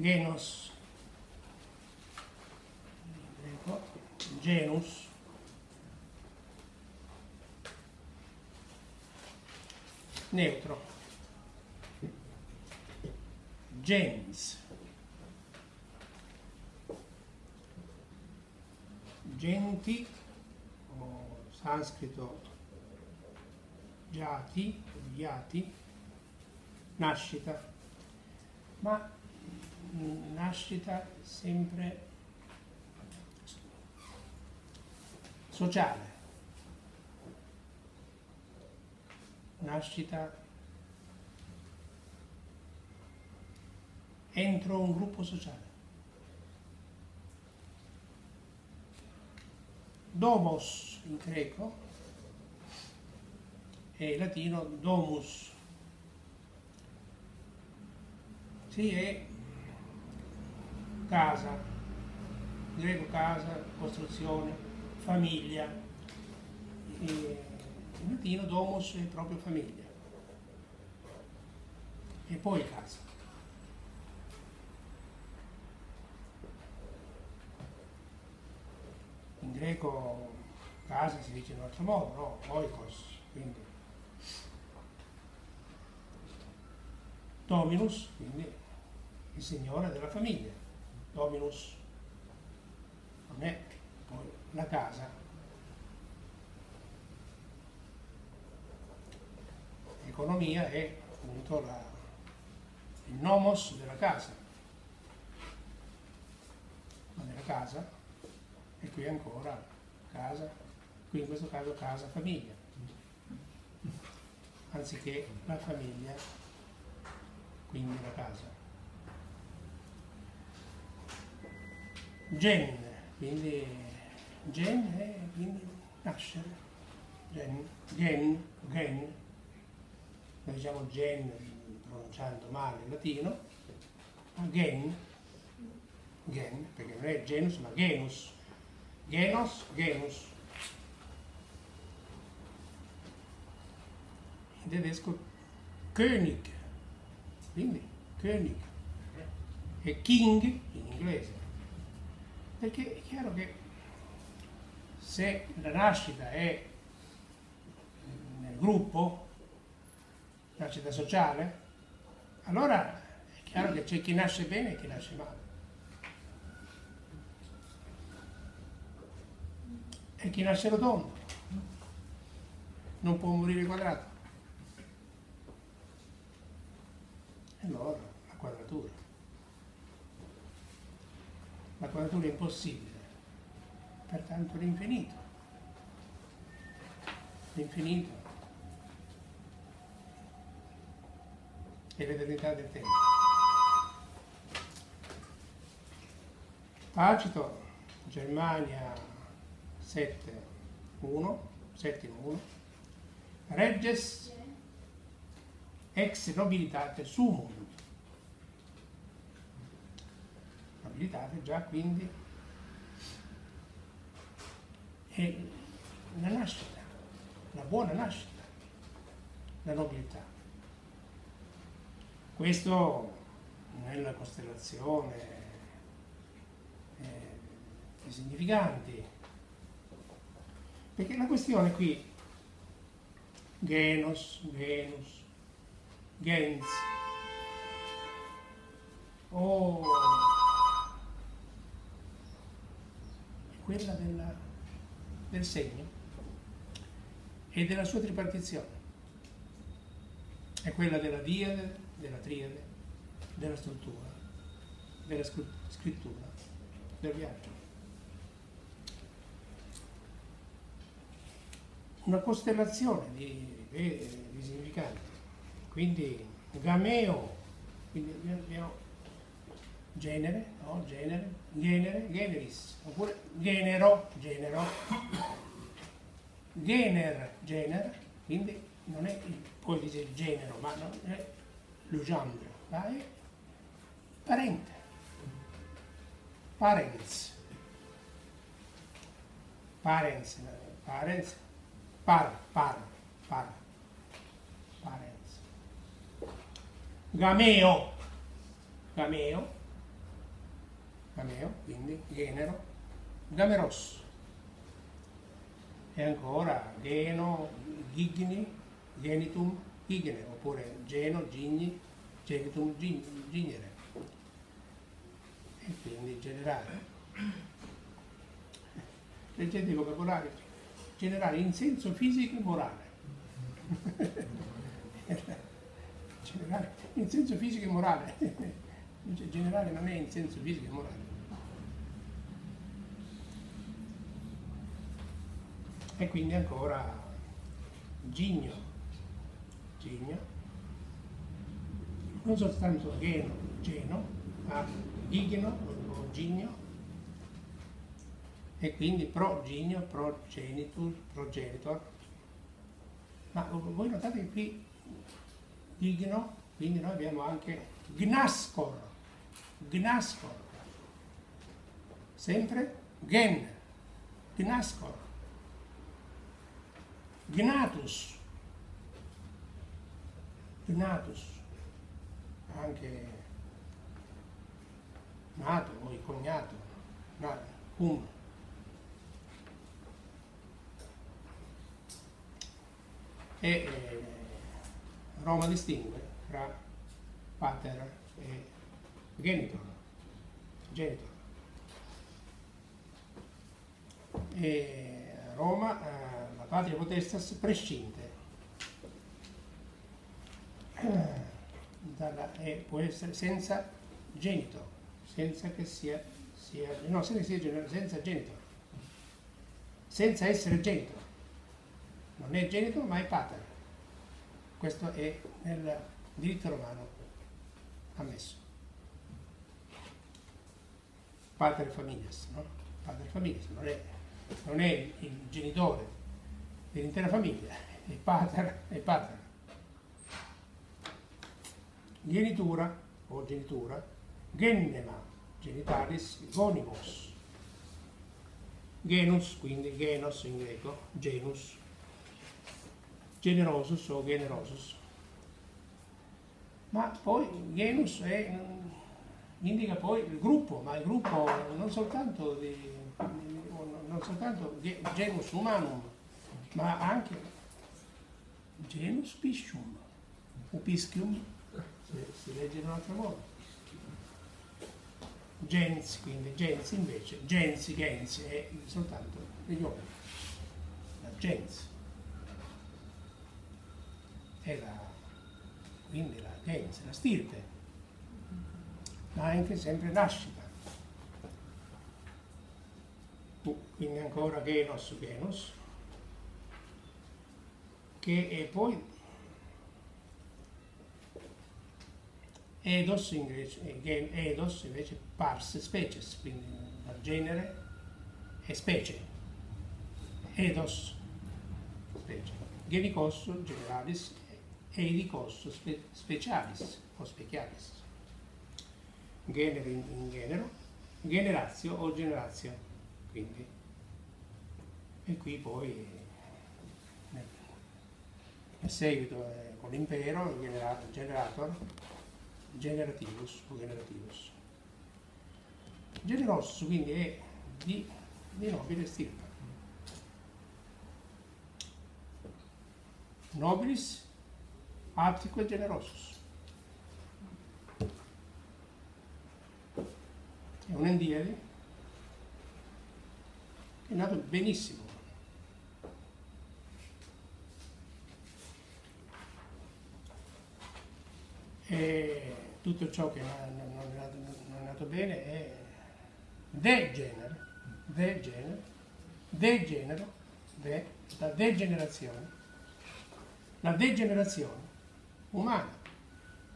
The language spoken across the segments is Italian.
genus, genus, neutro, gens, genti, o sanscrito jati, yati, nascita, ma nascita sempre sociale, nascita entro un gruppo sociale. Domos in greco e in latino domus. Sì, è casa, greco casa, costruzione, famiglia, e in latino domus è proprio famiglia. E poi casa. In greco casa si dice in un altro modo, no? Oikos, quindi Dominus, quindi il Signore della famiglia. Dominus non è poi la casa. L'economia è appunto la, il nomos della casa. Ma nella casa, e qui ancora casa, qui in questo caso casa famiglia, anziché la famiglia, quindi la casa. Gen, quindi gen è quindi nascere, gen, gen, gen, noi diciamo gen pronunciando male il latino, gen, gen, perché non è genus ma genus, genos, genus. In tedesco König, quindi König, e King in inglese. Perché è chiaro che se la nascita è nel gruppo, nascita sociale, allora è chiaro che c'è chi nasce bene e chi nasce male. E chi nasce rotondo non può morire quadrato. E allora la quadratura. La quadratura è impossibile, pertanto l'infinito. L'infinito è l'eternità del tempo. Tacito, Germania 7, 1, 7, 1, Regges ex nobilitate sumum. Nobilitate già quindi. È la nascita, la buona nascita, la nobiltà. Questo nella costellazione eh, i significanti, perché la questione qui, Genos, Venus, Gens, oh, è quella della, del segno e della sua tripartizione, è quella della diade, della triade, della struttura, della scrittura, del viaggio. Una costellazione di, di, di significati. Quindi gameo, quindi abbiamo genere, no? genere, genere, generis, oppure genero, genero, gener, gener, quindi non è il, poi dice il genero, ma non è lo gendre, ma è parente, parents, parents, parents, par, par, par, parents. Gameo, gameo, gameo, quindi genero, gameros. E ancora geno, gigni, genitum, gigene, oppure geno, gigni, genitum, gignere. E quindi generale. Leggete il vocabolario. Generale in senso fisico e morale. generale in senso fisico e morale. generale non è in senso fisico e morale. E quindi ancora Gigno, Gigno, non soltanto Geno, Geno, ma Gigno o Gigno, e quindi progigno, progenitor, progenitor. Ma voi notate che qui Gigno, quindi noi abbiamo anche Gnascor, Gnascor, sempre Gen, Gnascor, Gnatus, Gnatus, anche nato il cognato, cum. E eh, Roma distingue tra pater e genitor, genitor. E Roma, eh, patria potestas prescinde, eh, dalla, e può essere senza genito, senza che sia, sia no, senza, che sia, senza genito, senza essere genito non è genito ma è pater. Questo è nel diritto romano ammesso. Pater familias, no? Pater familias non è, non è il genitore dell'intera famiglia, è pater, è pater. Genitura o genitura, gennema, genitalis, gonimos. Genus, quindi genos in greco, genus, generosus o generosus. Ma poi genus è, indica poi il gruppo, ma il gruppo non soltanto, di, non soltanto genus humanum, ma anche genus piscium, o piscium, se si legge in un altro modo. Gens, quindi gens invece, gens, gens è soltanto degli uomini, la gens è la, quindi la gens, la stirpe, ma anche sempre nascita. Quindi ancora genos, genus, che è poi edos, invece, edos invece pars species, quindi dal genere e specie. Edos, specie. Genicos, generalis, eidicos spe, specialis o specialis. Genere in, in genero, generazio o generazio, quindi. E qui poi nel seguito eh, con l'impero, generator, generator, generativus o generativus. Generosus quindi è di, di nobile stirpe. Nobilis Attico e Generosus. È un endiadi che è nato benissimo. E tutto ciò che non è nato, non è nato bene è degenere, degenere, degenero, de, la degenerazione, la degenerazione umana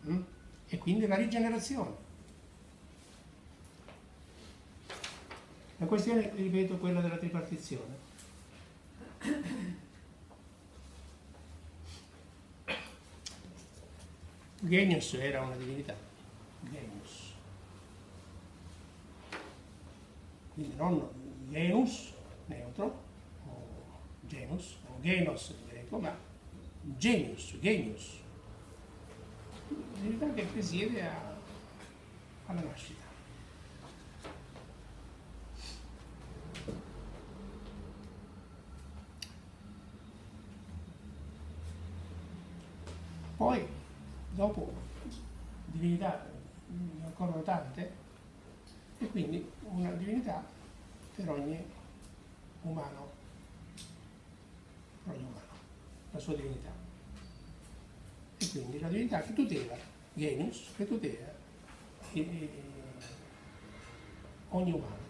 mm? e quindi la rigenerazione. La questione, ripeto, è quella della tripartizione. Genius era una divinità, Genius. Quindi non Genus, neutro, o Genus, o Genos in greco, ma Genius, Genius. Una divinità che presiede a, alla nascita. Poi dopo divinità ne occorrono tante e quindi una divinità per ogni umano, per ogni umano, la sua divinità. E quindi la divinità che tutela, Genius, che tutela eh, eh, ogni umano.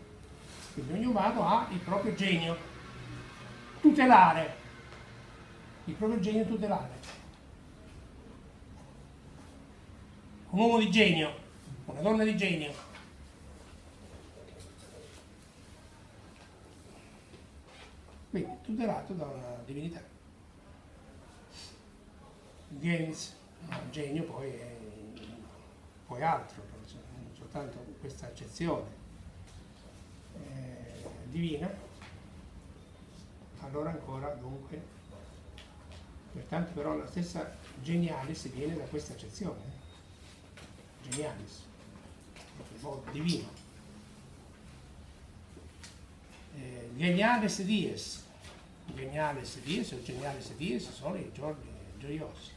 Quindi ogni umano ha il proprio genio, tutelare, il proprio genio tutelare. Un uomo di genio, una donna di genio. Quindi tutelato da una divinità. Gens, genio poi è poi altro, soltanto questa accezione eh, divina, allora ancora dunque, pertanto però la stessa genialis viene da questa accezione, modo divino. Eh, genialis dies, genialis dies o genialis dies sono i giorni gioiosi.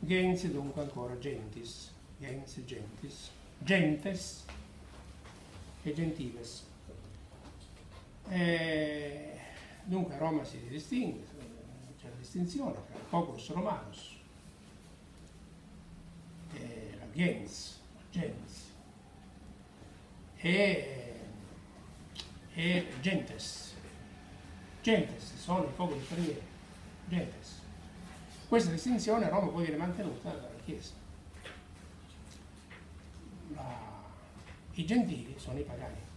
Gens dunque ancora gentis, gens gentis, gentes e gentiles. E dunque Roma si distingue, c'è la distinzione tra il populus romanus e gens, gens e, e gentes. Gentes sono i popoli stranieri, gentes. Questa distinzione a Roma poi viene mantenuta dalla Chiesa. La, I gentili sono i pagani.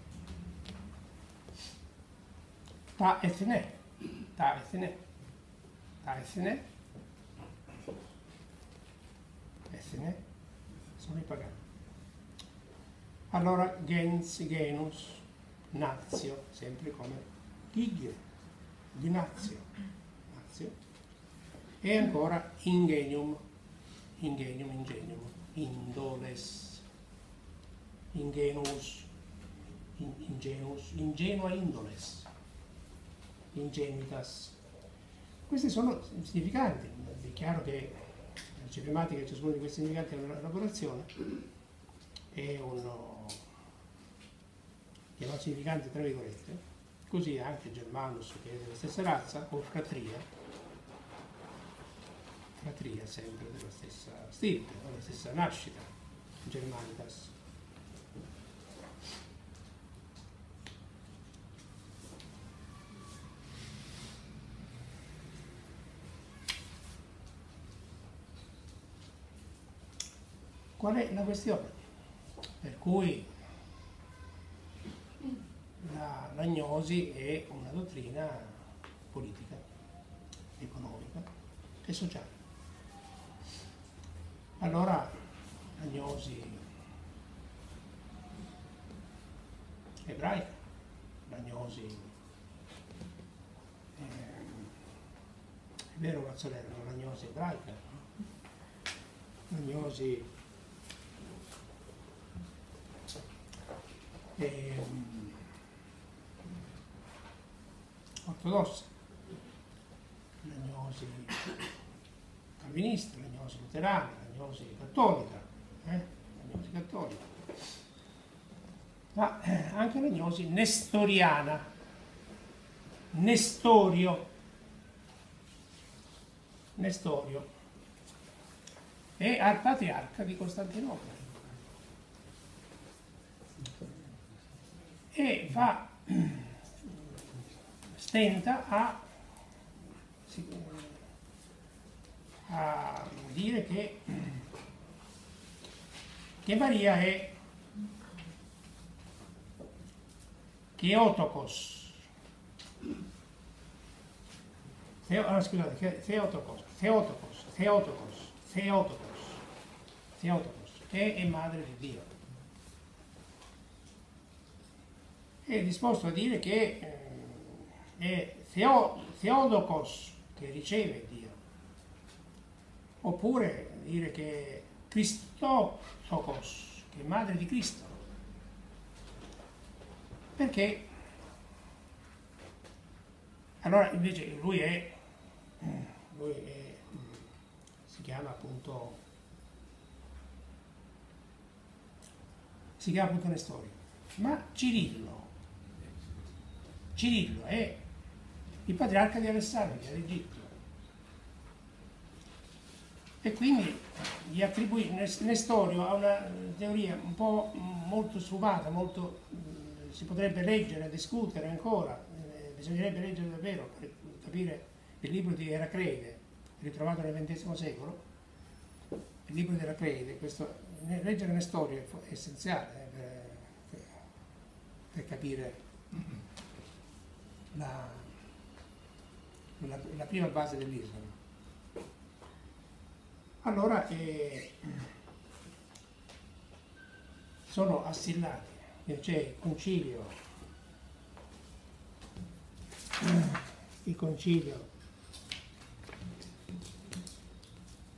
Ta etne, ta etne, ta etne sono i pagani. Allora gens, genus, nazio, sempre come gig, di nazio, nazio e ancora ingenium, ingenium, ingenium, indoles, ingenuus, in, ingenuus, ingenua indoles, ingenitas. Questi sono significanti, è chiaro che c'è prematica che ciascuno di questi significanti ha un'elaborazione è uno chiamato significante tra virgolette, così anche Germanus che è della stessa razza, o fratria, fratria sempre della stessa stirpe, della stessa nascita, Germanitas. Qual è la questione? Per cui la, l'agnosi è una dottrina politica, economica e sociale. Allora l'agnosi ebraica, l'agnosi eh, è vero Mazzolero, l'agnosi ebraica, l'agnosi eh, ortodossa, l'agnosi calvinista, l'agnosi luterana, l'agnosi cattolica, eh? l'agnosi cattolica, ma eh, anche l'agnosi nestoriana, Nestorio, Nestorio, è al patriarca di Costantinopoli e fa, stenta a, a dire che che Maria è Theotokos. Theo, ah, scusate, Theotokos, Theotokos, Theotokos, Theotokos, Theotokos, che è madre di Dio. È disposto a dire che eh, è Theo, Theodokos che riceve Dio. Oppure dire che Christotokos, che è madre di Cristo. Perché? Allora invece lui è, lui è chiama appunto si chiama appunto Nestorio. Ma Cirillo, Cirillo è il patriarca di Alessandria d'Egitto. E quindi gli attribuì, Nestorio ha una teoria un po' molto sfumata, molto, si potrebbe leggere, discutere ancora, eh, bisognerebbe leggere davvero per capire il libro di Eraclede, ritrovato nel XX secolo, il libro di Eraclede, questo, leggere Nestorio è essenziale eh, per, per, capire la, la, la prima base dell'Islam. Allora eh, sono assillati, c'è il concilio, il concilio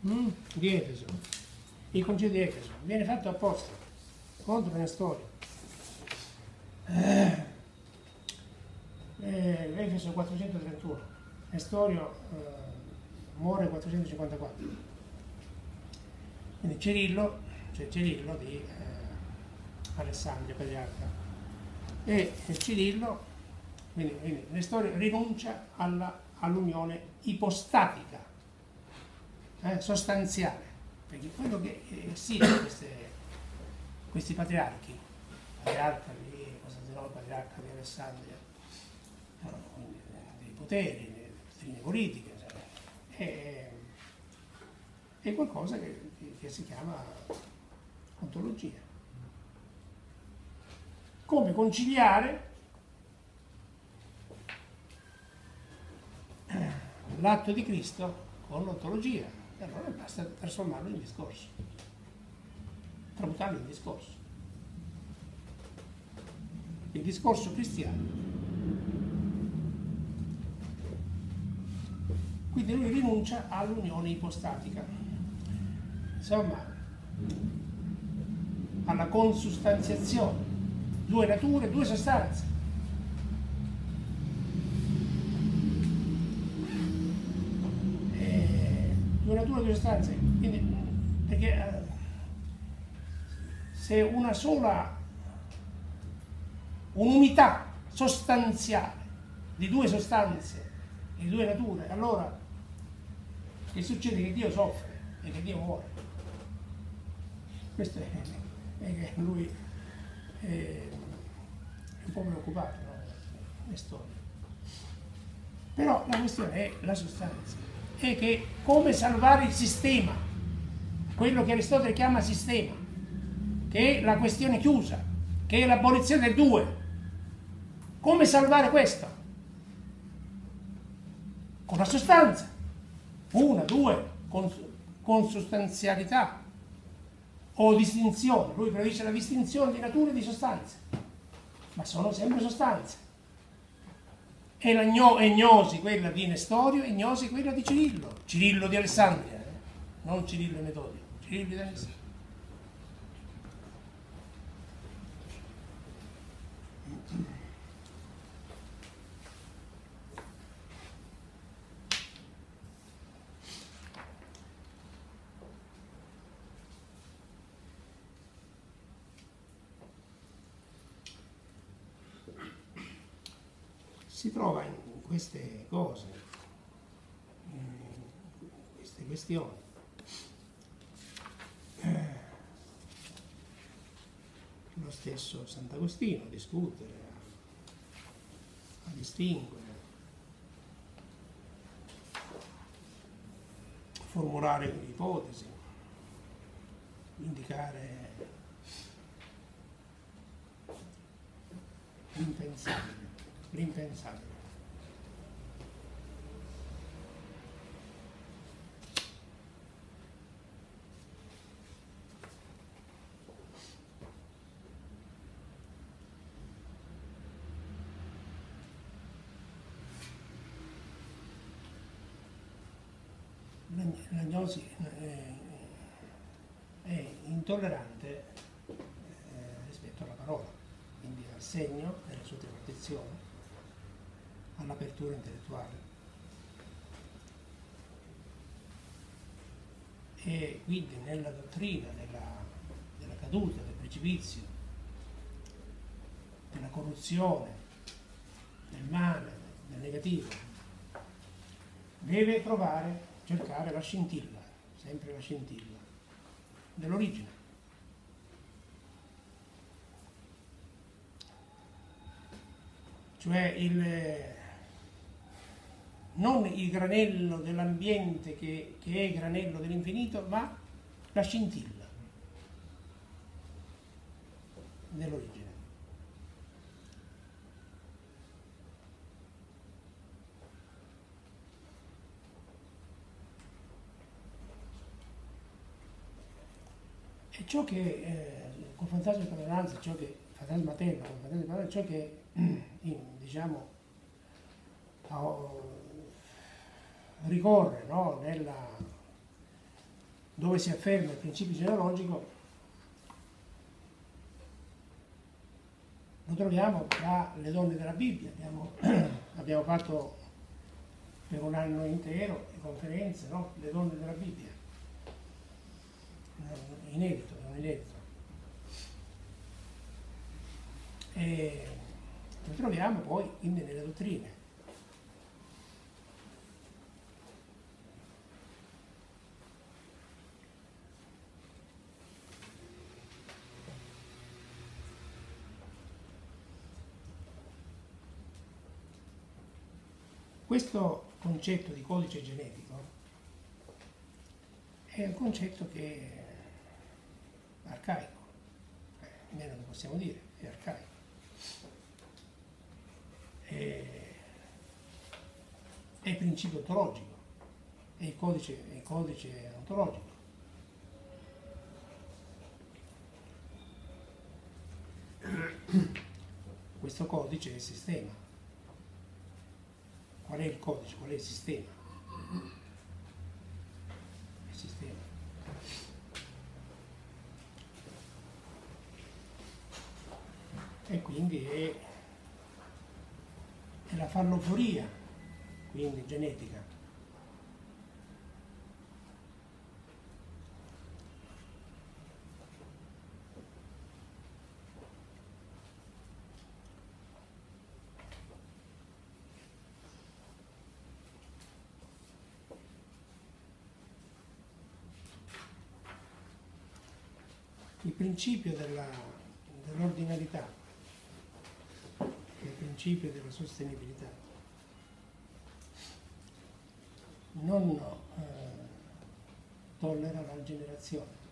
mm, di Efeso, il concilio di Efeso viene fatto apposta contro Nestorio. Eh, eh, Efeso 431, Nestorio eh, muore 454. Quindi Cirillo, cioè Cirillo di eh, Alessandria, patriarca, e Cirillo, quindi, quindi Nestorio rinuncia all'unione ipostatica, eh, sostanziale, perché quello che eh, queste, questi patriarchi, patriarca di Costantinopoli, patriarca di Alessandria, poteri, delle dottrine politiche, cioè, è, è qualcosa che che si chiama ontologia. Come conciliare l'atto di Cristo con l'ontologia. E allora basta trasformarlo in discorso, tramutarlo in discorso. Il discorso cristiano. Quindi lui rinuncia all'unione ipostatica insomma, alla consustanziazione, due nature, due sostanze. E due nature, due sostanze. Quindi, perché eh, se una sola, un'unità sostanziale di due sostanze, di due nature, allora che succede? Che Dio soffre e che Dio muore. Questo è, è lui è un po' preoccupato, no? le storie. Però la questione è la sostanza, è che come salvare il sistema, quello che Aristotele chiama sistema, che è la questione chiusa, che è l'abolizione del due. Come salvare questo? Con la sostanza. Una, due, con, con sostanzialità o distinzione, lui predice la distinzione di nature e di sostanze, ma sono sempre sostanze. E la gnosi quella di Nestorio e gnosi quella di Cirillo, Cirillo di Alessandria, eh? non Cirillo e Metodio, Cirillo di Alessandria. Si trova in queste cose, in queste questioni. Eh, lo stesso Sant'Agostino a discutere, a, distinguere, a formulare ipotesi, indicare l'impensabile l'impensabile. L'agnosi è, è intollerante eh, rispetto alla parola, quindi al segno della sua protezione all'apertura intellettuale. e quindi nella dottrina della, della caduta, del precipizio, della corruzione, del male, del negativo, deve trovare, cercare la scintilla, sempre la scintilla, dell'origine. Cioè il, non il granello dell'ambiente che, che è il granello dell'infinito, ma la scintilla dell'origine. E ciò che eh, con fantasma di padronanza, ciò che fantasma terra, con fantasma di padronanza, ciò che diciamo ricorre no, nella, dove si afferma il principio genealogico, lo troviamo tra le donne della Bibbia. Abbiamo, abbiamo fatto per un anno intero le conferenze, no? le donne della Bibbia. Inedito, un inedito. E lo troviamo poi quindi nelle dottrine. Questo concetto di codice genetico è un concetto che è arcaico, eh, meno che possiamo dire, è arcaico. È, è il principio ontologico, è il codice, è il codice ontologico. Questo codice è il sistema. Qual è il codice? Qual è il sistema? Il sistema. E quindi è, è la falloforia, quindi genetica. Il principio dell'ordinarietà, il principio della sostenibilità, non eh, tollera la generazione.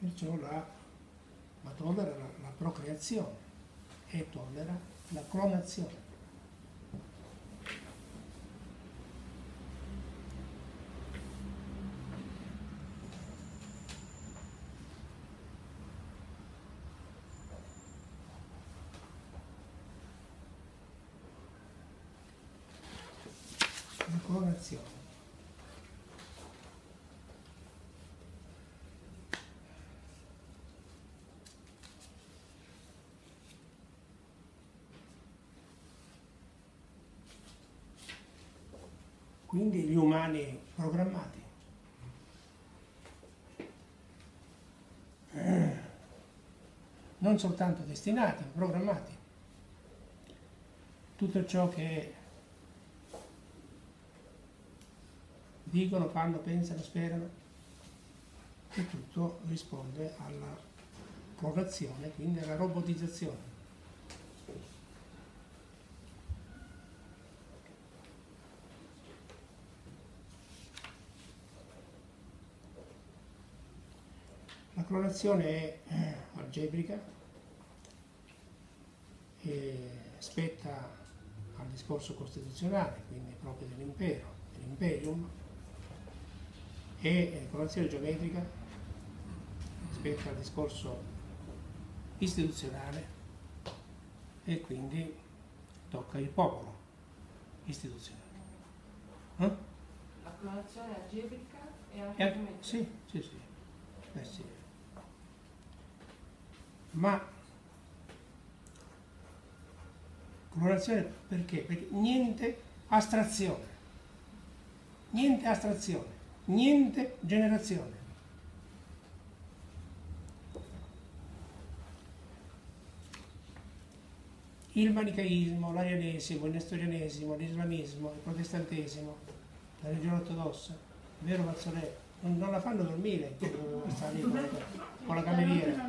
Perciò la, ma tollera la, la procreazione e tollera la clonazione. La clonazione. Quindi gli umani programmati. Non soltanto destinati, ma programmati. Tutto ciò che dicono, fanno, pensano, sperano, e tutto risponde alla programmazione, quindi alla robotizzazione. La clonazione è eh, algebrica e spetta al discorso costituzionale, quindi proprio dell'impero, dell'imperium, e la clonazione geometrica spetta al discorso istituzionale e quindi tocca il popolo istituzionale. Eh? La clonazione algebrica e anche geometrica? Sì, sì, sì. Eh sì. Ma colorazione perché? Perché niente astrazione, niente astrazione, niente generazione. Il manichaismo, l'arianesimo, il nestorianesimo, l'islamismo, il protestantesimo, la religione ortodossa, vero Mazzolè, non, la fanno dormire sta lì con, con la cameriera,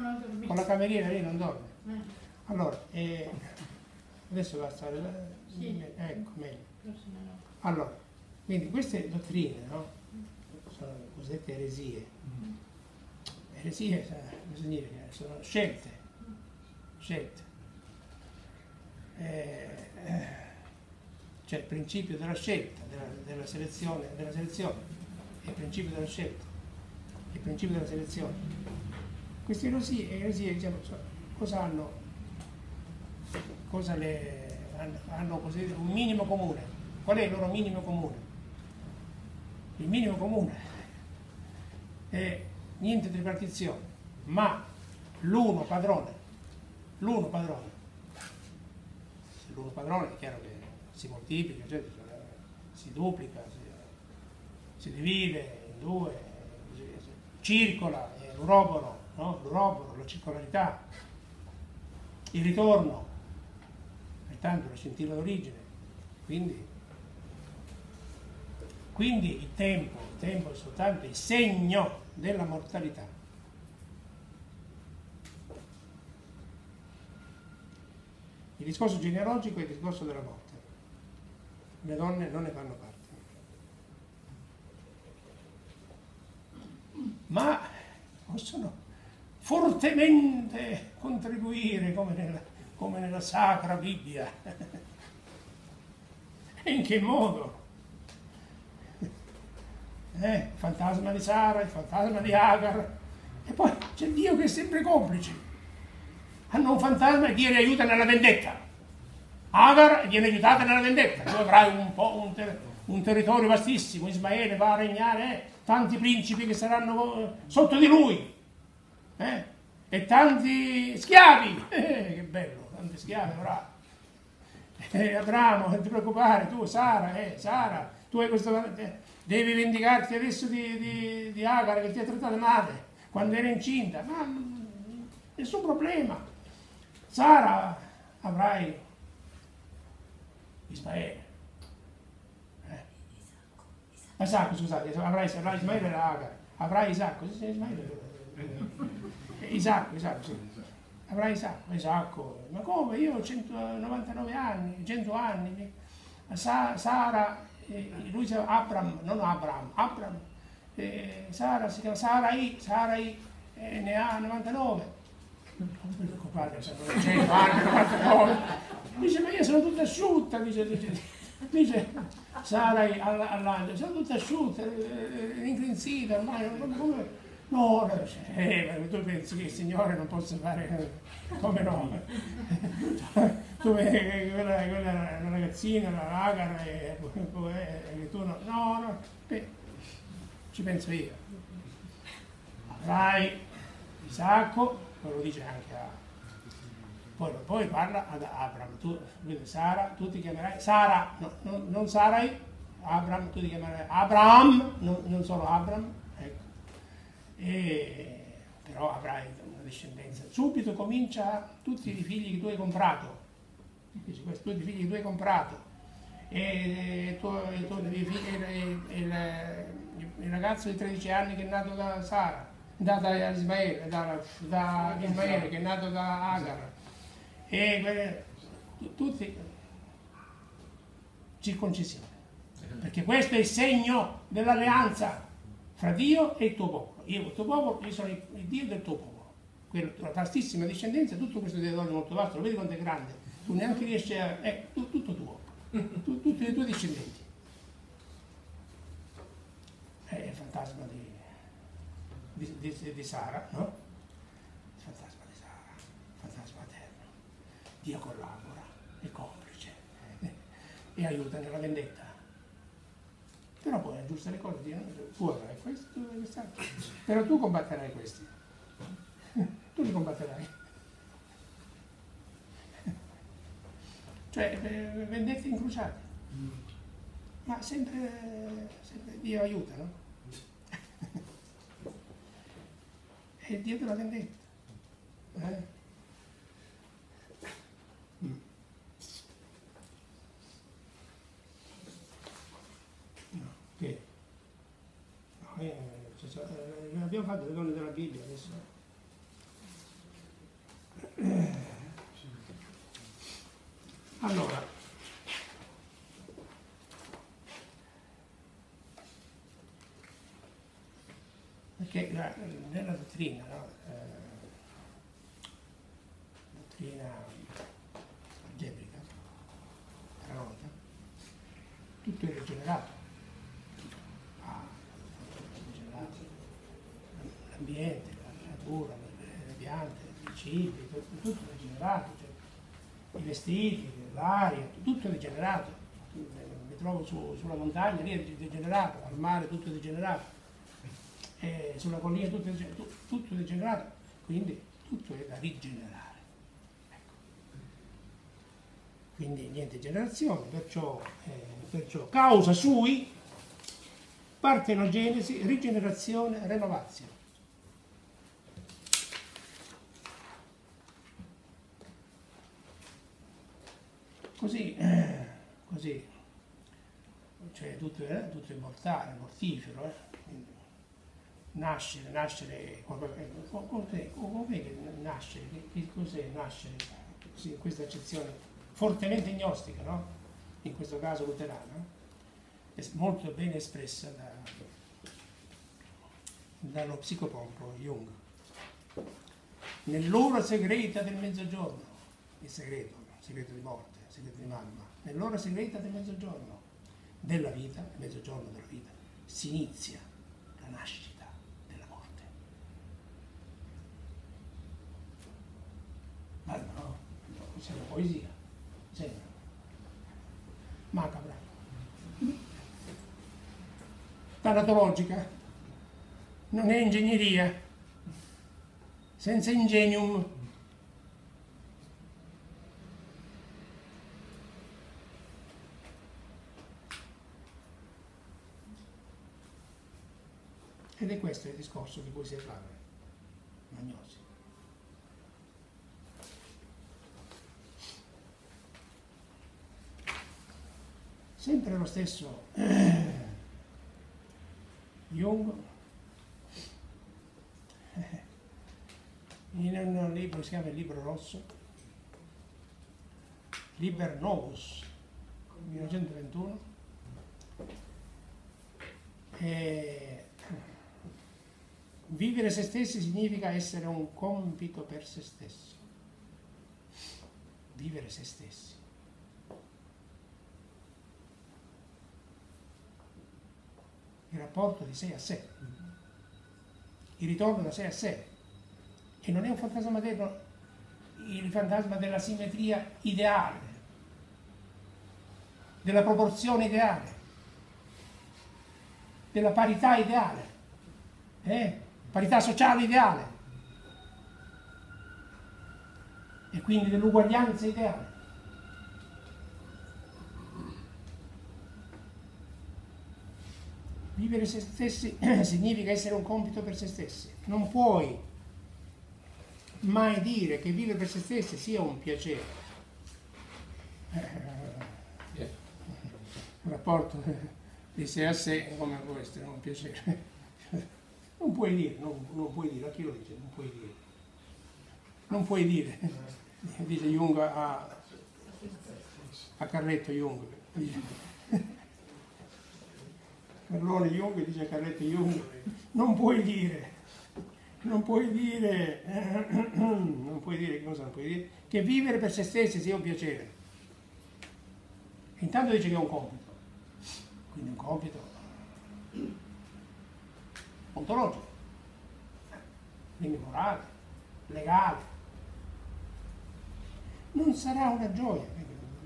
con la cameriera lì non dorme. Allora, eh, adesso va a stare, Sì. ecco, meglio. Allora, quindi queste dottrine, no? Sono cosiddette eresie. Eresie sa- cosa significa? Sono scelte, scelte. Eh, eh, c'è il principio della scelta, della, della selezione, della selezione, e il principio della scelta, il principio della selezione. Queste eresie, eresie diciamo, cosa hanno? Cosa le, hanno, un minimo comune. Qual è il loro minimo comune? Il minimo comune è niente tripartizione, ma l'uno padrone, l'uno padrone. L'uno padrone è chiaro che si moltiplica, cioè, si duplica, si, si divide in due, circola, è l'uroboro, no? l'uroboro, la circolarità, il ritorno, pertanto la scintilla d'origine. Quindi, quindi il tempo, il tempo è soltanto il segno della mortalità. Il discorso genealogico è il discorso della morte. Le donne non ne fanno parte. Ma possono fortemente contribuire come nella, come nella Sacra Bibbia. E in che modo? Eh, il fantasma di Sara, il fantasma di Agar. E poi c'è Dio che è sempre complice. Hanno un fantasma e Dio li aiuta nella vendetta. Agar viene aiutata nella vendetta. Tu avrai un, un, ter- un territorio vastissimo, Ismaele va a regnare, eh, tanti principi che saranno eh, sotto di lui. eh, E tanti schiavi. Eh, che bello, tanti schiavi avrà. Eh, Abramo, non ti preoccupare, tu, Sara, eh, Sara, tu hai questo, eh, devi vendicarti adesso di, di, di Agar che ti ha trattato male quando era incinta, ma mm, nessun problema. Sara, avrai Ismaele. Isacco, scusate, avrai, Ismaele e Agar, avrai Isacco, sì, sì, Ismaele. Isacco, Isacco, sì. Avrai Isacco, Isacco, ma come? Io ho 199 anni, 100 anni, Sa- Sara, eh, lui si chiama Abram, non Abram, Abram, eh, Sara si chiama Sarai, Sarai eh, ne ha 99. Non vi preoccupate, sono 100 anni, 99. Dice, ma io sono tutta asciutta, dice, dice, dice Sarai alla, alla, sono tutta asciutta, eh, eh, ormai, come, No, eh, tu pensi che il Signore non possa fare come no? tu eh, quella, quella la ragazzina, la raga, e, e tu no, no, no, beh, ci penso io. Avrai Isacco, lo dice anche a... Poi, poi parla ad Abram, tu, quindi Sara, tu ti chiamerai Sara, no, non, non Sarai, Abram, tu ti chiamerai Abraham, non, non solo Abram, ecco. E, però avrai una discendenza. Subito comincia tutti i figli che tu hai comprato, tutti i figli che tu hai comprato, e tuo- il tuo- i figli- il- ragazzo di 13 anni che è nato da Sara, da Ismaele, da, da Ismaele che è nato da Agar, e tu- tutti circoncisione, perché questo è il segno dell'alleanza fra Dio e il tuo popolo. Io il tuo popolo, io sono il Dio del tuo popolo. Quello, una vastissima discendenza, tutto questo territorio molto vasto, lo vedi quanto è grande, tu neanche riesci a... è tu- tutto tuo, Tu- tutti i tuoi discendenti. È il fantasma di, di, di- di Sara, no? Dio collabora, è complice eh, e aiuta nella vendetta. Però puoi aggiustare le cose, dire, tu avrai questo, tu avrai quest'altro, però tu combatterai questi, tu li combatterai. Cioè, eh, vendette incrociate, ma sempre, sempre Dio aiuta, no? È Dio della vendetta. Eh? Eh, abbiamo fatto le donne della Bibbia adesso. Eh. Allora, perché la- nella dottrina, no? eh, dottrina algebrica, canonica, tutto è rigenerato. Ah, tutto è rigenerato. L'ambiente, la natura, le piante, i cibi, tutto, rigenerato, cioè, i vestiti, l'aria, tutto è rigenerato. Mi trovo su- sulla montagna, lì è degenerato, al mare tutto è degenerato eh, sulla collina tutto, è tu- tutto degenerato, quindi tutto è da rigenerare. Ecco. Quindi niente generazione, perciò, eh, perciò causa sui, partenogenesi, rigenerazione, renovazione. Così, eh, così, cioè tutto è, tutto è mortale, mortifero, eh? quindi nascere, nascere, cos'è che nascere, che, cos'è nascere, sì, questa accezione fortemente gnostica, no? in questo caso luterana, è molto ben espressa da, dallo psicopompo Jung. Nell'ora segreta del mezzogiorno, il segreto, il segreto di morte, di mamma, nell'ora segreta del mezzogiorno della vita, mezzogiorno della vita, si inizia la nascita della morte. Bello, no? No, Sembra poesia, sembra. Macabra. Tanatologica. Non è ingegneria. Senza ingenium. Ed è questo il discorso di cui si parla, l'agnosi. Sempre lo stesso eh, Jung, eh, in un libro che si chiama Il libro rosso, Liber Novus, 1921, e Vivere se stessi significa essere un compito per se stessi. Vivere se stessi. Il rapporto di sé a sé. Il ritorno da sé a sé. E non è un fantasma dello, il fantasma della simmetria ideale, della proporzione ideale, della parità ideale. Eh? Parità sociale ideale e quindi dell'uguaglianza ideale. Vivere se stessi significa essere un compito per se stessi. Non puoi mai dire che vivere per se stessi sia un piacere. Eh, un rapporto di sé a sé come può essere un piacere. Non puoi dire, non, non puoi dire, a chi lo dice? Non puoi dire. Non puoi dire, dice Jung a, a Carletto Jung. Carlone Jung dice a Carletto Jung, non puoi dire, non puoi dire, non puoi dire, cosa non puoi dire? Che vivere per se stessi sia un piacere. Intanto dice che è un compito, quindi un compito ontologico, quindi morale, legale. Non sarà una gioia,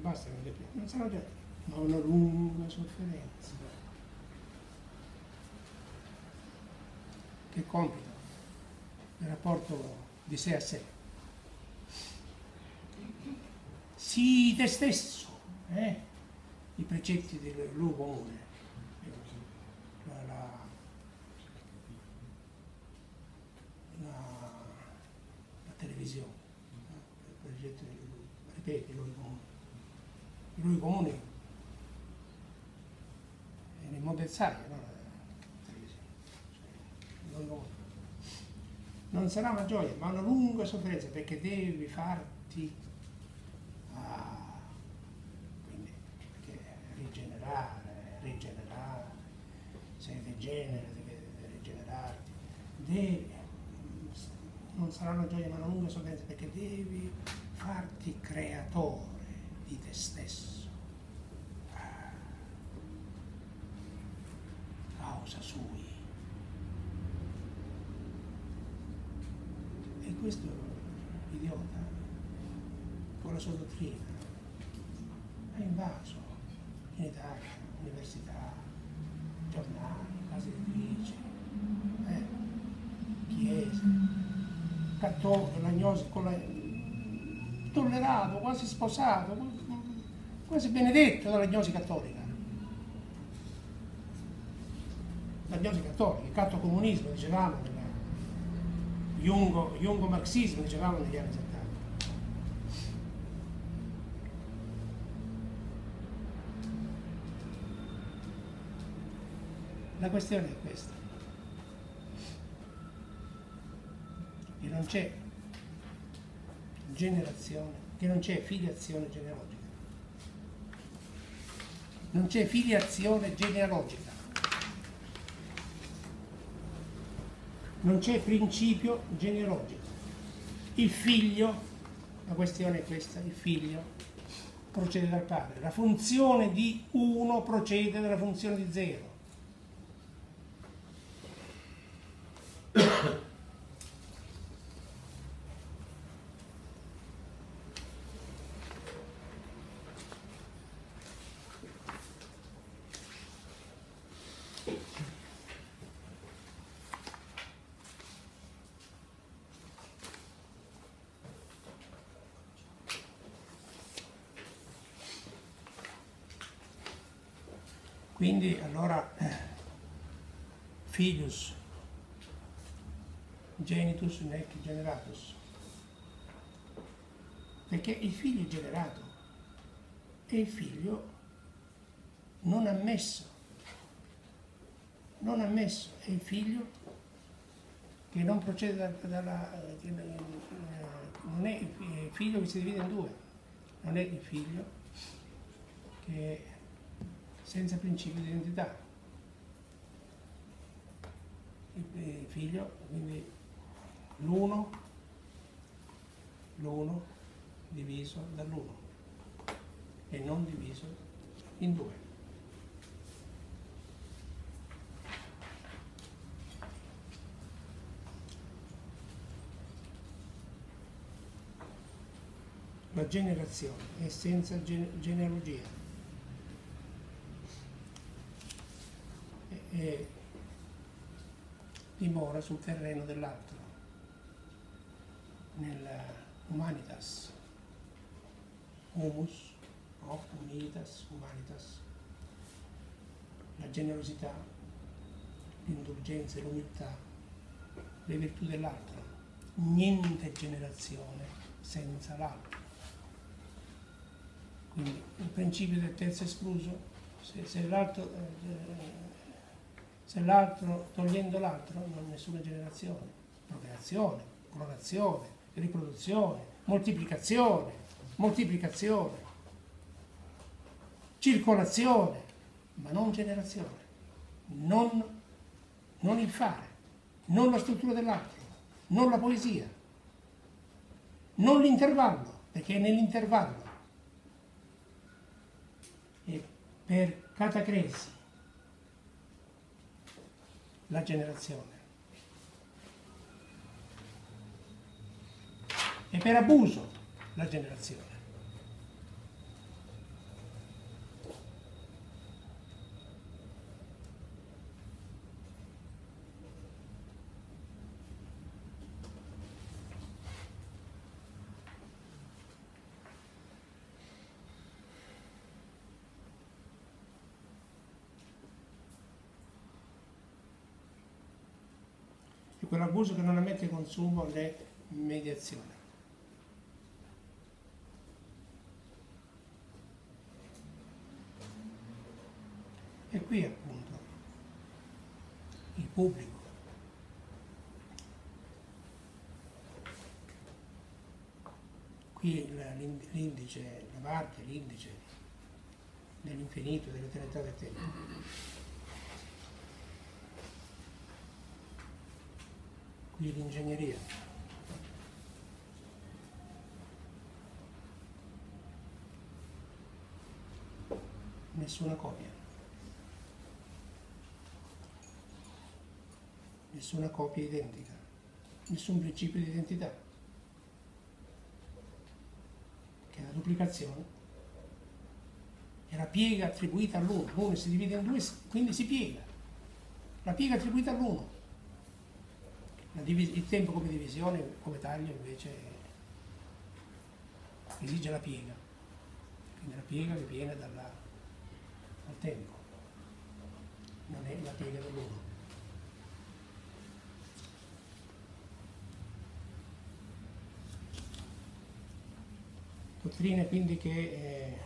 basta, non sarà una gioia, ma una lunga sofferenza. Che compito il rapporto di sé a sé. Sii te stesso, eh? i precetti del luogo comune, la, la, la, la televisione, no? il precetto del luogo, ripeto, i luoghi comuni. Luoghi comuni nel Montezzaio, no? Non sarà una gioia, ma una lunga sofferenza perché devi farti ah, quindi rigenerare, rigenerare, se degenera devi rigenerarti, devi, non sarà una gioia ma una lunga sofferenza perché devi farti creatore di te stesso. Ah. Causa sui. E questo idiota, con la sua dottrina, ha invaso in Italia, università, giornali, case editrici, eh, chiese, cattolico, l'agnosi, con la, tollerato, quasi sposato, quasi benedetto dall'agnosi cattolica. L'agnosi cattolica, il catto comunismo, dicevamo, Jungo, Jungo marxismo, dicevamo negli anni 70. La questione è questa. Che non c'è generazione, che non c'è filiazione genealogica. Non c'è filiazione genealogica. Non c'è principio genealogico. Il figlio, la questione è questa, il figlio procede dal padre. La funzione di 1 procede dalla funzione di 0. Quindi allora eh, filius genitus nec generatus. Perché il figlio è generato e il figlio non ammesso, non ammesso, è il figlio che non procede da- dalla... che, eh, non è il figlio che si divide in due, non è il figlio che senza principio di identità. Il figlio, quindi l'uno, l'uno diviso dall'uno e non diviso in due. La generazione è senza gene- genealogia. E- dimora sul terreno dell'altro, nella humanitas, humus, no? humanitas, humanitas, la generosità, l'indulgenza l'umiltà, le virtù dell'altro. Niente generazione senza l'altro. Quindi il principio del terzo escluso, se, se l'altro, eh, se l'altro togliendo l'altro non è nessuna generazione, procreazione, clonazione, riproduzione, moltiplicazione, moltiplicazione, circolazione, ma non generazione, non, non il fare, non la struttura dell'altro, non la poesia, non l'intervallo, perché è nell'intervallo. E per catacresi la generazione. E per abuso la generazione. Quell'abuso che non ammette consumo né mediazione. E qui appunto il pubblico qui l'indice, la parte, l'indice dell'infinito, dell'eternità del tempo. Qui l'ingegneria. Nessuna copia. Nessuna copia identica. Nessun principio di identità. Che la duplicazione è la piega attribuita all'uno, l'uno si divide in due, quindi si piega. La piega attribuita all'uno. Il tempo come divisione, come taglio invece esige la piega. Quindi la piega che viene dalla, dal tempo, non è la piega dell'uno. Dottrine quindi che eh,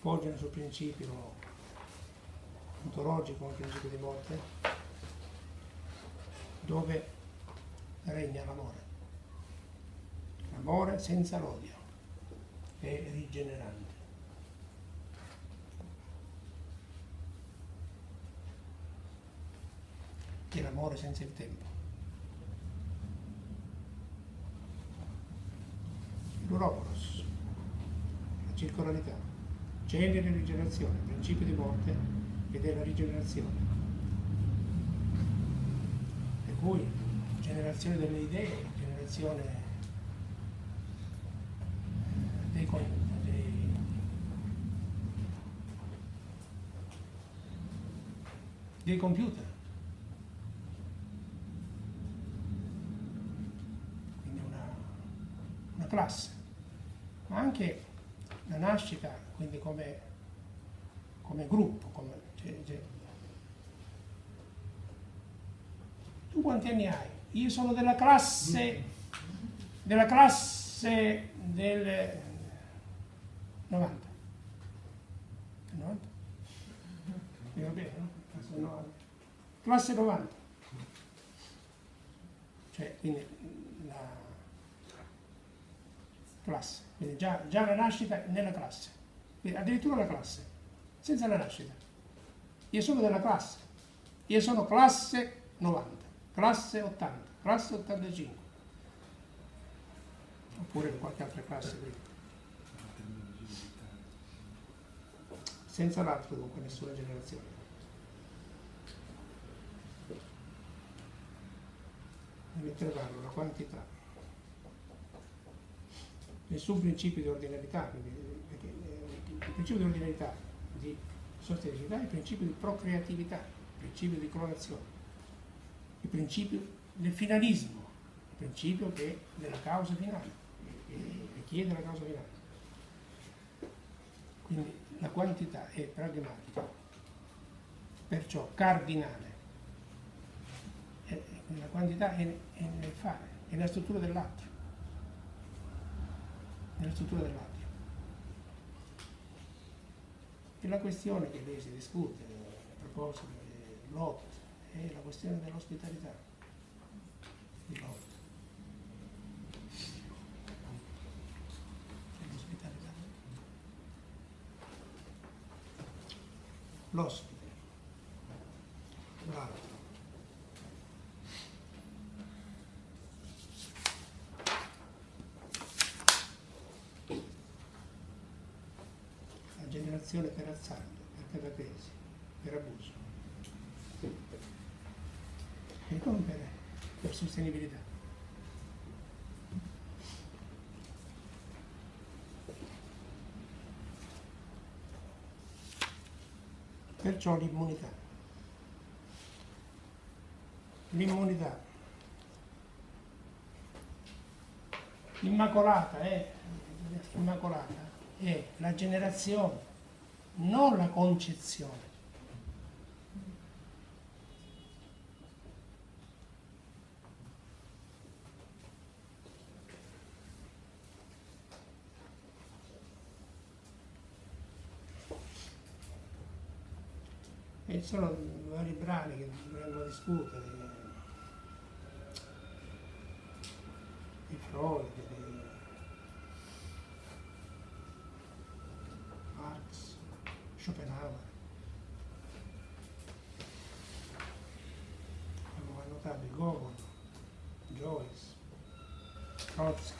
poggiano sul principio ontologico, il principio di morte, dove regna l'amore. L'amore senza l'odio è rigenerante. E l'amore senza il tempo. L'uroboros, la circolarità genere e rigenerazione, principio di morte e della rigenerazione. Cui generazione delle idee, generazione dei, dei, dei computer. Quindi una, una classe, ma anche la nascita quindi come, come gruppo. Come, cioè, cioè. Tu quanti anni hai? Io sono della classe, della classe del 90. 90? Va bene, no? Classe 90. Classe 90. Cioè, quindi la classe, quindi già, già la nascita nella classe addirittura la classe, senza la nascita. Io sono della classe, io sono classe 90, classe 80, classe 85, oppure qualche altra classe prima. Senza l'altro dunque nessuna generazione. Nell'intervallo la quantità, nessun principio di ordinarietà, quindi il principio di ordinarietà, di sostenibile è il principio di procreatività, il principio di clonazione, il principio del finalismo, il principio che è della causa finale, richiede la causa finale. Quindi la quantità è pragmatica, perciò cardinale. La quantità è, è nel fare, è nella struttura dell'atto, nella struttura dell'atto. E la questione che lei si discute a proposito Lot è la questione dell'ospitalità di Lot. L'ospitalità. L'ospite, l'altro. generazione per azzardo, per catacresi, per abuso e non per, per sostenibilità. Perciò l'immunità. L'immunità. Immacolata, eh? Immacolata è la generazione non la concezione. Sono vari brani che dovremmo discutere, di Freud, di Marx, Schopenhauer. Abbiamo annotato Gogol, Joyce, Trotsky.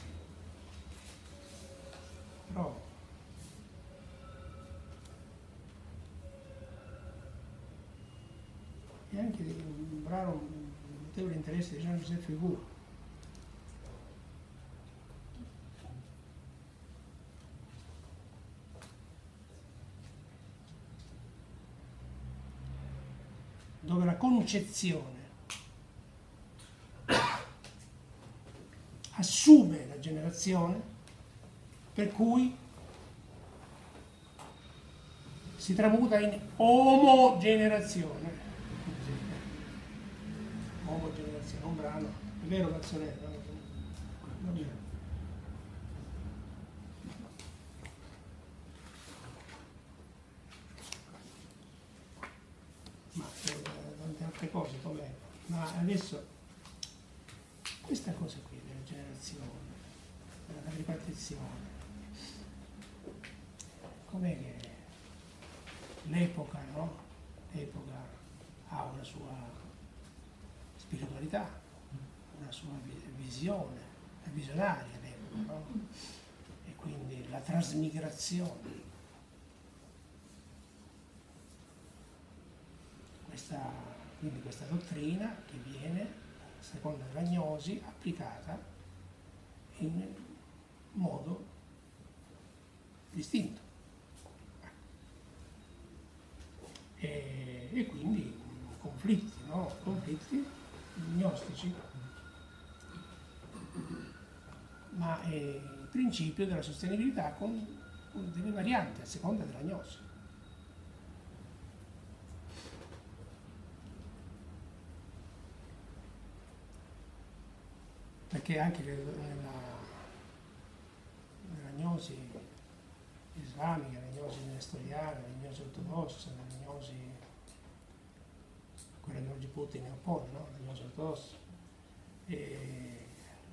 Anche di un brano notevole interesse di Jean Joseph Foucault. dove la concezione assume la generazione per cui si tramuta in. Omogenerazione, un brano, è vero Mazzoletta? Va bene. Ma eh, tante altre cose come ma adesso questa cosa qui della generazione, della ripartizione, com'è che l'epoca, no? L'epoca ha una sua spiritualità, una sua vi- visione, è visionaria l'epoca, no? E quindi la trasmigrazione. Questa, quindi questa dottrina che viene, secondo Ragnosi, applicata in modo distinto. E, e quindi conflitti, no? conflitti gnostici, ma è il principio della sostenibilità con, delle varianti a seconda della gnosi. Perché anche nella, nella gnosi islamica, la gnosi nestoriana, la gnosi ortodossa, la gnosi, quella che oggi Putin ne oppone, no? la gnosi ortodossa, e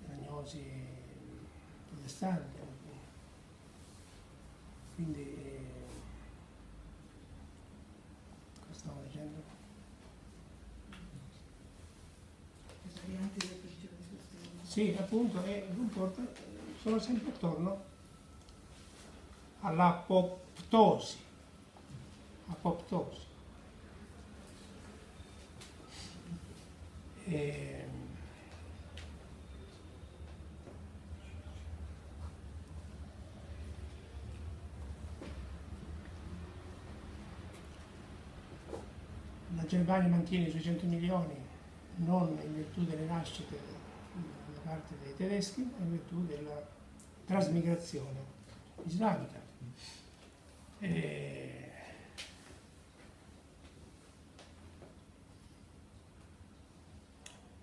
la gnosi protestante. Quindi, eh, cosa stavo dicendo? Sì, appunto, e non importa, sono sempre attorno all'apoptosi. Apoptosi. E, la Germania mantiene i suoi 100 milioni non in virtù delle nascite da parte dei tedeschi, ma in virtù della trasmigrazione islamica. E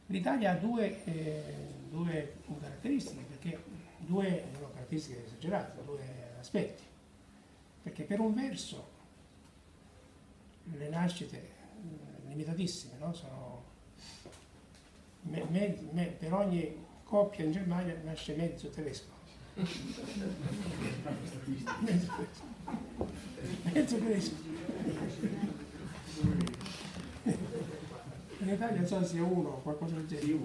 L'Italia ha due, eh, due caratteristiche, perché due non caratteristiche esagerate, due aspetti. Perché per un verso le nascite limitatissime, no? Sono me- me- me- per ogni coppia in Germania nasce mezzo tedesco. mezzo tedesco. Mezzo tedesco. In Italia non so se sia uno o qualcosa del genere.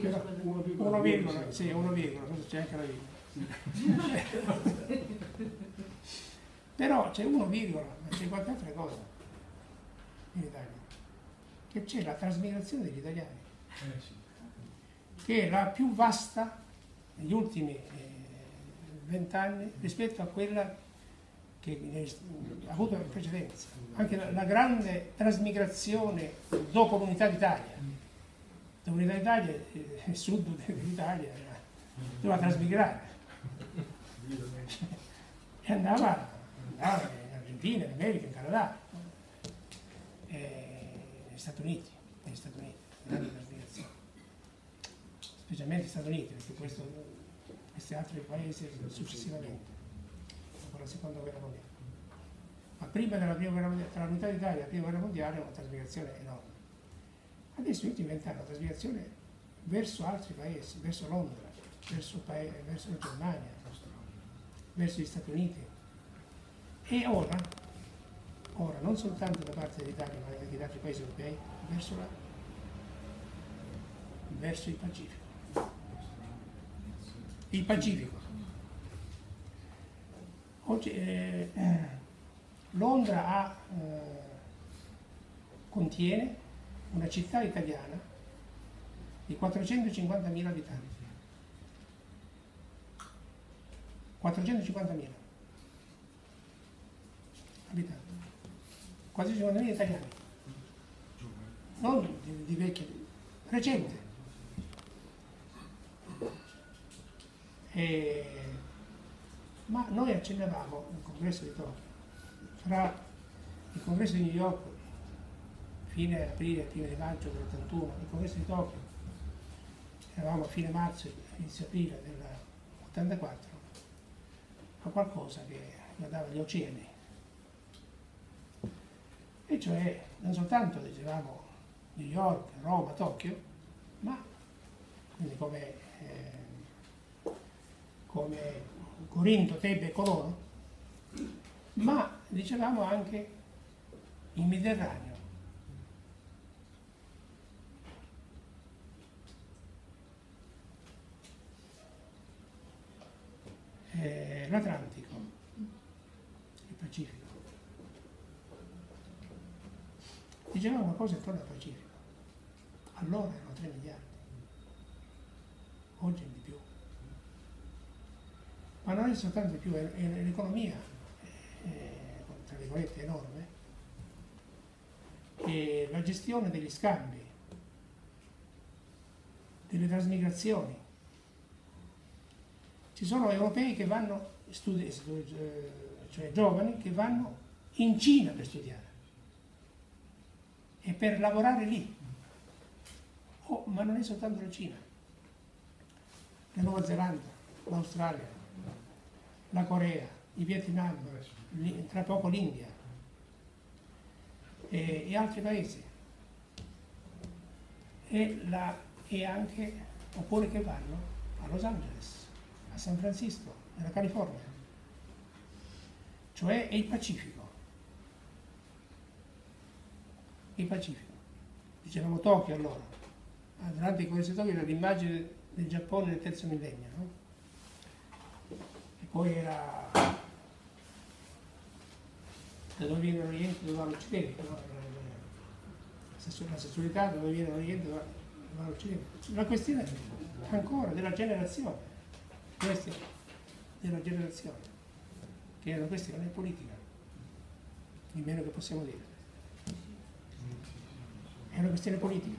Però uno virgola, sì, uno virgola, forse c'è anche la virgola. Però c'è uno virgola, ma c'è qualche altra cosa in Italia, che c'è la trasmigrazione degli italiani, che è la più vasta negli ultimi eh, vent'anni rispetto a quella che eh, ha avuto in precedenza. Anche la, la grande trasmigrazione dopo l'unità d'Italia. Dopo l'unità d'Italia, eh, il sud dell'Italia doveva trasmigrare. E andava, andava in Argentina, in America, in Canada, e negli Stati Uniti, negli Stati Uniti, grande trasmigrazione. Specialmente negli Stati Uniti, perché questo, questi altri paesi successivamente, dopo la seconda guerra mondiale. Ma prima della prima guerra mondiale, tra l'unità d'Italia e la prima guerra mondiale una trasmigrazione enorme. Adesso gli ultimi vent'anni una trasmigrazione verso altri paesi, verso Londra, verso, paese, verso la Germania, verso gli Stati Uniti. E ora, ora non soltanto da parte dell'Italia ma anche di altri paesi europei, verso, la, verso il Pacifico. Il Pacifico. Oggi eh, Londra ha, eh, contiene una città italiana di 450.000 abitanti. 450.000 abitanti. 450.000 italiani. Non di, di vecchi, recente. E, ma noi accennavamo nel congresso di Tokyo, fra il congresso di New York, fine aprile, fine di maggio dell'81, il congresso di Tokyo, eravamo a fine marzo, inizio aprile dell'84, a qualcosa che riguardava gli oceani. E cioè non soltanto dicevamo New York, Roma, Tokyo, ma quindi come, eh, come Corinto, Tebe e Colono, ma dicevamo anche il Mediterraneo. Eh, L'Atlantico, il Pacifico. Dicevamo qualcosa intorno al Pacifico. Allora erano 3 miliardi, oggi è di più. Ma non è soltanto di più, è, è l'economia, tra virgolette, enorme, e la gestione degli scambi, delle trasmigrazioni. Ci sono europei che vanno, studi- cioè giovani, che vanno in Cina per studiare e per lavorare lì. Oh, ma non è soltanto la Cina, la Nuova Zelanda, l'Australia, la Corea, il Vietnam, tra poco l'India e, e altri paesi. E, la, e anche, oppure che vanno a Los Angeles, a San Francisco, nella California, cioè è il Pacifico. Il Pacifico. Dicevamo Tokyo allora, durante il congresso di Tokyo era l'immagine del Giappone nel terzo millennio, no? E poi era da dove viene l'Oriente dove va l'Occidente, no? la sessualità da dove viene l'Oriente dove va l'Occidente. La questione ancora della generazione, questa della generazione, che è una questione politica, di meno che possiamo dire. È una questione politica.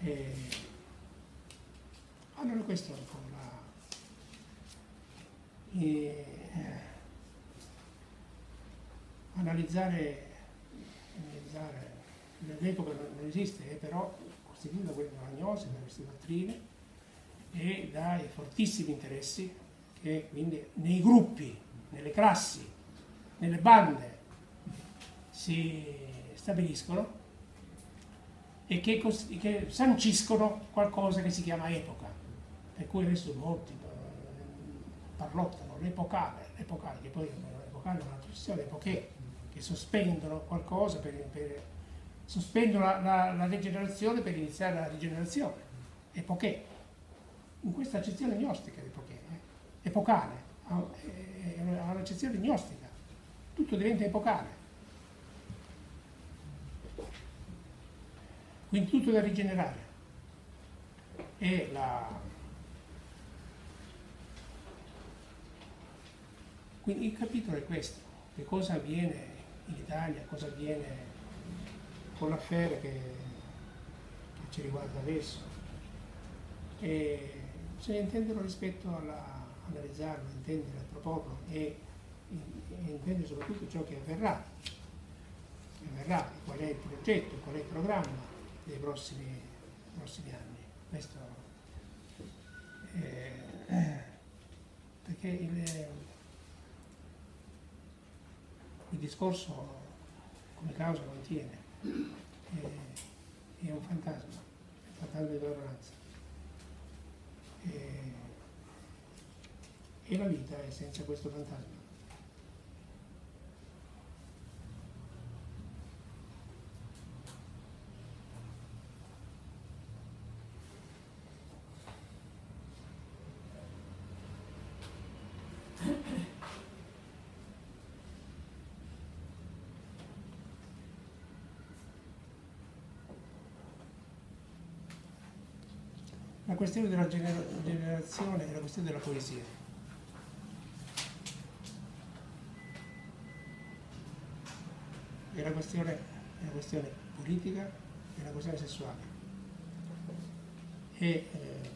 E allora questo è un po' la... E, analizzare, analizzare l'epoca non esiste, è però costituita da quelle diagnosi, da queste dottrine e dai fortissimi interessi che quindi nei gruppi, nelle classi, nelle bande si stabiliscono e che, che sanciscono qualcosa che si chiama epoca, per cui adesso molti parlottano l'epocale, l'epocale che poi l'epocale è un'altra questione, epoché che sospendono qualcosa, per, per, sospendono la, la, la, rigenerazione per iniziare la rigenerazione, epoché. In questa accezione gnostica di epoché, eh? epocale, ha, ha un'accezione gnostica, tutto diventa epocale. Quindi tutto da rigenerare. E la, Quindi il capitolo è questo, che cosa avviene in Italia, cosa avviene con l'affare che, che, ci riguarda adesso. E bisogna intenderlo rispetto alla analizzarlo, intenderlo, proporlo e, e intendere soprattutto ciò che avverrà. Avverrà, qual è il progetto, qual è il programma dei prossimi, prossimi anni. Questo, eh, perché il, discorso come causa contiene, è, è un fantasma, è un fantasma di. E, e la vita è senza questo fantasma. La questione della gener- generazione è la questione della poesia. È la questione, è una questione politica, è una questione sessuale. E eh,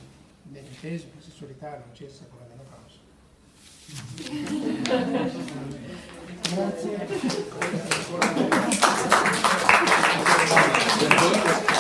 nell'intesa la sessualità non cessa con la menopausa. Grazie.